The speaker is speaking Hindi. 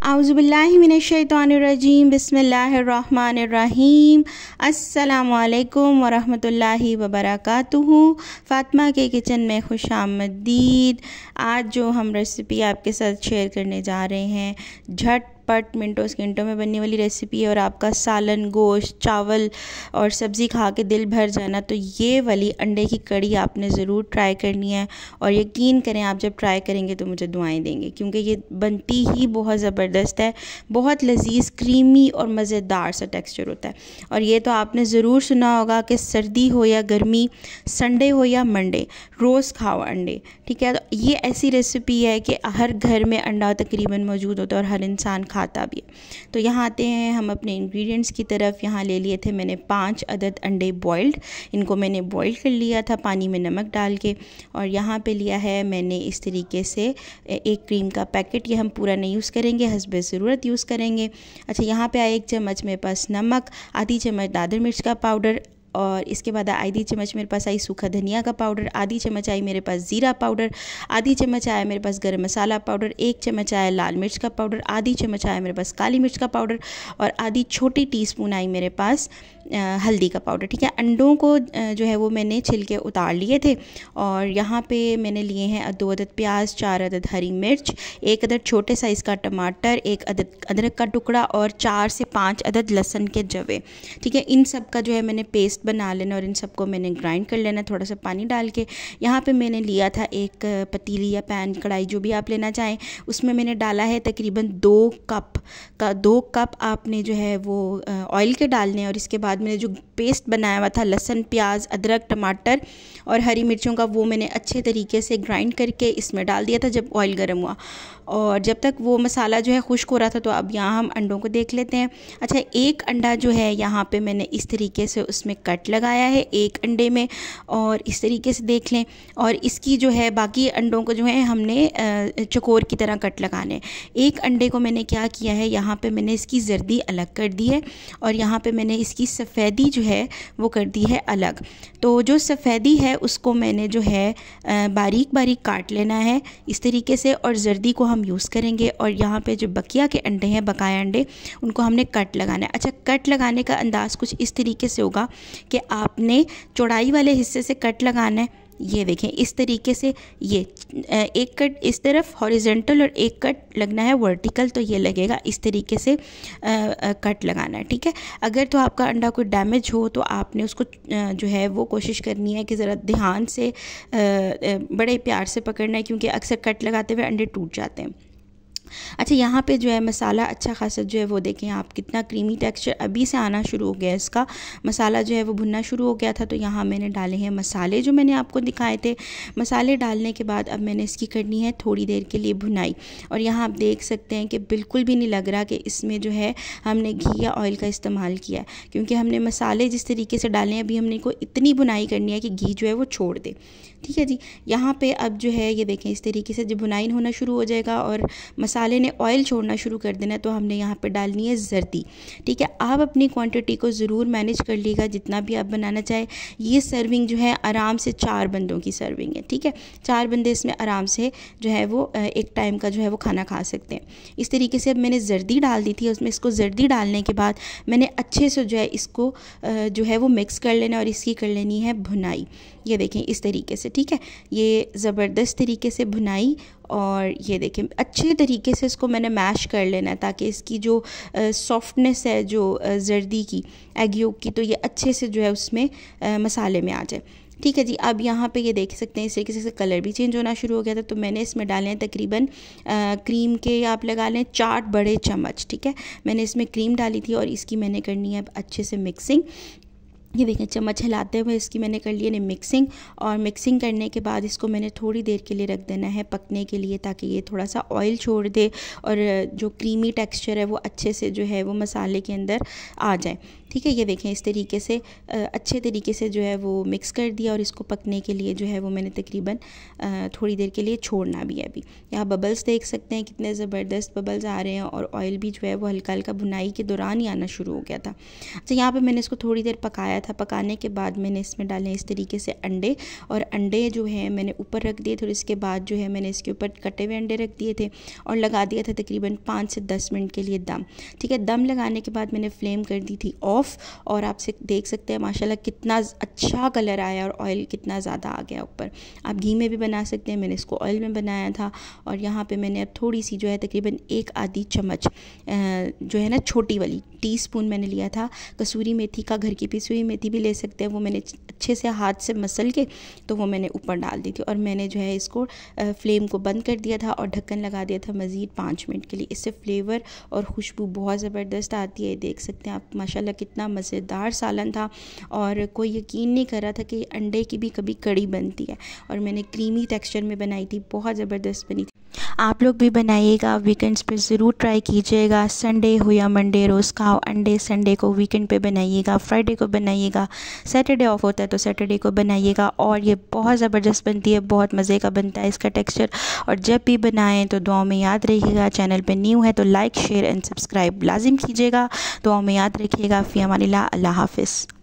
आउज़बिल्लिमिनशैतरजीम बसमीम अल्लाम वरहमतुल्लाहि वबरकातुहू। फ़ातिमा के किचन में खुश आमदीद आज जो हम रेसिपी आपके साथ शेयर करने जा रहे हैं, झट झटपट मिनटों सेकंडों में बनने वाली रेसिपी है और आपका सालन, गोश्त, चावल और सब्ज़ी खा के दिल भर जाना। तो ये वाली अंडे की कड़ी आपने ज़रूर ट्राई करनी है और यकीन करें आप जब ट्राई करेंगे तो मुझे दुआएँ देंगे, क्योंकि ये बनती ही बहुत ज़बरदस्त है, बहुत लजीज क्रीमी और मज़ेदार सा टेक्स्चर होता है। और ये तो आपने ज़रूर सुना होगा कि सर्दी हो या गर्मी, संडे हो या मंडे, रोज़ खाओ अंडे, ठीक है? तो ये ऐसी रेसिपी है कि हर घर में अंडा तकरीबन मौजूद होता है और हर इंसान खा खाता भी है। तो यहाँ आते हैं, हम अपने इंग्रेडिएंट्स की तरफ़ यहाँ ले लिए थे मैंने पाँच अदद अंडे बॉइल्ड इनको मैंने बॉइल कर लिया था पानी में नमक डाल के और यहाँ पे लिया है मैंने इस तरीके से एक क्रीम का पैकेट ये हम पूरा नहीं यूज़ करेंगे हसब ज़रूरत यूज़ करेंगे। अच्छा यहाँ पे आया एक चम्मच मेरे पास नमक, आधी चम्मच दादर मिर्च का पाउडर और इसके बाद आधी चम्मच मेरे पास आई सूखा धनिया का पाउडर, आधी चम्मच आई मेरे पास ज़ीरा पाउडर, आधी चम्मच आया मेरे पास गरम मसाला पाउडर, एक चम्मच आया लाल मिर्च का पाउडर, आधी चम्मच आया मेरे पास काली मिर्च का पाउडर और आधी छोटी टीस्पून आई मेरे पास हल्दी का पाउडर, ठीक है? अंडों को जो है वो मैंने छिलके उतार लिए थे और यहाँ पे मैंने लिए हैं दो अदद प्याज, चार अदद हरी मिर्च, एक अदद छोटे साइज़ का टमाटर, एक अदद, अदरक का टुकड़ा और चार से पाँच अदद लहसन के जवे, ठीक है? इन सब का जो है मैंने पेस्ट बना लेना और इन सबको मैंने ग्राइंड कर लेना थोड़ा सा पानी डाल के। यहाँ पर मैंने लिया था एक पतीली या पैन कढ़ाई, जो भी आप लेना चाहें। उसमें मैंने डाला है तकरीबन दो कप का, दो कप आपने जो है वो ऑयल के डालने और इसके बाद मैंने जो पेस्ट बनाया हुआ था, लहसन, प्याज, अदरक, टमाटर और हरी मिर्चों का, वो मैंने अच्छे तरीके से ग्राइंड करके इसमें डाल दिया था जब ऑयल गर्म हुआ। और जब तक वो मसाला जो है खुश्क हो रहा था तो अब यहाँ हम अंडों को देख लेते हैं। अच्छा एक अंडा जो है यहाँ पे मैंने इस तरीके से उसमें कट लगाया है एक अंडे में और इस तरीके से देख लें। और इसकी जो है, बाकी अंडों को जो है, हमने चकोर की तरह कट लगाने एक अंडे को मैंने क्या किया है, यहाँ पे मैंने इसकी जर्दी अलग कर दी है और यहाँ पे मैंने इसकी सफ़ेदी जो है, वो कर दी है अलग। तो जो सफ़ेदी है, उसको मैंने जो है बारीक बारीक काट लेना है इस तरीके से और जर्दी को हम यूज़ करेंगे और यहाँ पे जो बकिया के अंडे हैं, बकाया अंडे, उनको हमने कट लगाना है। अच्छा कट लगाने का अंदाज़ कुछ इस तरीके से होगा कि आपने चौड़ाई वाले हिस्से से कट लगाना है। ये देखें इस तरीके से ये एक कट इस तरफ़ हॉरिजेंटल और एक कट लगना है वर्टिकल तो ये लगेगा इस तरीके से आ, आ, कट लगाना है ठीक है? अगर तो आपका अंडा कोई डैमेज हो तो आपने उसको जो है वो कोशिश करनी है कि ज़रा ध्यान से आ, बड़े प्यार से पकड़ना है क्योंकि अक्सर कट लगाते हुए अंडे टूट जाते हैं। अच्छा यहाँ पे जो है मसाला अच्छा खासा जो है वो देखें आप, कितना क्रीमी टेक्सचर अभी से आना शुरू हो गया इसका। मसाला जो है वो भुनना शुरू हो गया था तो यहाँ मैंने डाले हैं मसाले जो मैंने आपको दिखाए थे। मसाले डालने के बाद अब मैंने इसकी करनी है थोड़ी देर के लिए भुनाई। और यहाँ आप देख सकते हैं कि बिल्कुल भी नहीं लग रहा कि इसमें जो है हमने घी या ऑयल का इस्तेमाल किया क्योंकि हमने मसाले जिस तरीके से डाले हैं, अभी हमने को इतनी बुनाई करनी है कि घी जो है वो छोड़ दे। ठीक है जी। यहाँ पे अब जो है, ये देखें, इस तरीके से जब बुनाई होना शुरू हो जाएगा और मसाले ने ऑयल छोड़ना शुरू कर देना तो हमने यहाँ पे डालनी है जर्दी। ठीक है, आप अपनी क्वांटिटी को ज़रूर मैनेज कर लीजिएगा, जितना भी आप बनाना चाहें। ये सर्विंग जो है, आराम से चार बंदों की सर्विंग है। ठीक है, चार बंदे इसमें आराम से जो है, वो एक टाइम का जो है, वो खाना खा सकते हैं। इस तरीके से अब मैंने जर्दी डाल दी थी, उसमें इसको जर्दी डालने के बाद मैंने अच्छे से जो है, इसको जो है, वो मिक्स कर लेना और इसकी कर लेनी है भुनाई ये देखें, इस तरीके से। ठीक है? ये ज़बरदस्त तरीके से भुनाई और ये देखें अच्छे तरीके से इसको मैंने मैश कर लेना है ताकि इसकी जो सॉफ्टनेस है जो जर्दी की एग योग की तो ये अच्छे से जो है उसमें आ, मसाले में आ जाए। ठीक है जी अब यहाँ पे ये देख सकते हैं इस तरीके से कलर भी चेंज होना शुरू हो गया था तो मैंने इसमें डाले हैं तकरीबन क्रीम के आप लगा लें चार बड़े चम्मच ठीक है? मैंने इसमें क्रीम डाली थी और इसकी मैंने करनी है अच्छे से मिक्सिंग। ये देखें चम्मच हिलाते हुए इसकी मैंने कर लिया मिक्सिंग और मिक्सिंग करने के बाद इसको मैंने थोड़ी देर के लिए रख देना है पकने के लिए ताकि ये थोड़ा सा ऑयल छोड़ दे और जो क्रीमी टेक्सचर है वो अच्छे से जो है वो मसाले के अंदर आ जाए। ठीक है, ये देखें, इस तरीके से अच्छे तरीके से जो है वो मिक्स कर दिया और इसको पकने के लिए जो है वो मैंने तकरीबन थोड़ी देर के लिए छोड़ना भी है अभी। यहाँ बबल्स देख सकते हैं, कितने ज़बरदस्त बबल्स आ रहे हैं और ऑयल भी जो है वो हल्का हल्का भुनाई के दौरान ही आना शुरू हो गया था। अच्छा यहाँ पर मैंने इसको थोड़ी देर पकाया था। पकाने के बाद मैंने इसमें डाले इस तरीके से अंडे और अंडे जो है मैंने ऊपर रख दिए फिर इसके बाद जो है मैंने इसके ऊपर कटे हुए अंडे रख दिए थे और लगा दिया था तकरीबन पाँच से दस मिनट के लिए दम। ठीक है, दम लगाने के बाद मैंने फ्लेम कर दी थी ऑफ़ और आप से देख सकते हैं, माशाल्लाह कितना अच्छा कलर आया और ऑयल कितना ज़्यादा आ गया ऊपर। आप घी में भी बना सकते हैं, मैंने इसको ऑयल में बनाया था और यहाँ पे मैंने अब थोड़ी सी जो है तकरीबन एक आधी चम्मच जो है ना छोटी वाली टीस्पून मैंने लिया था। कसूरी मेथी का, घर की पिसी हुई मेथी भी ले सकते हैं, वो मैंने अच्छे से हाथ से मसल के तो वो मैंने ऊपर डाल दी थी और मैंने जो है इसको फ्लेम को बंद कर दिया था और ढक्कन लगा दिया था मज़ीद पाँच मिनट के लिए। इससे फ्लेवर और खुशबू बहुत ज़बरदस्त आती है, देख सकते हैं आप, माशाल्लाह कितना मज़ेदार सालन था और कोई यकीन नहीं कर रहा था कि अंडे की भी कभी कड़ी बनती है। और मैंने क्रीमी टेक्सचर में बनाई थी, बहुत ज़बरदस्त बनी आप लोग भी बनाइएगा वीकेंड्स पे ज़रूर ट्राई कीजिएगा। संडे हो या मंडे रोज़ खाओ अंडे संडे को वीकेंड पे बनाइएगा फ्राइडे को बनाइएगा सैटरडे ऑफ़ होता है तो सैटरडे को बनाइएगा। और ये बहुत ज़बरदस्त बनती है, बहुत मज़े का बनता है इसका टेक्स्चर और जब भी बनाएँ तो दुआ में याद रखिएगा चैनल पर न्यू है तो लाइक शेयर एंड सब्सक्राइब लाजिम कीजिएगा दुआ में याद रखिएगा। फ़ी अल्लाह हाफिज़।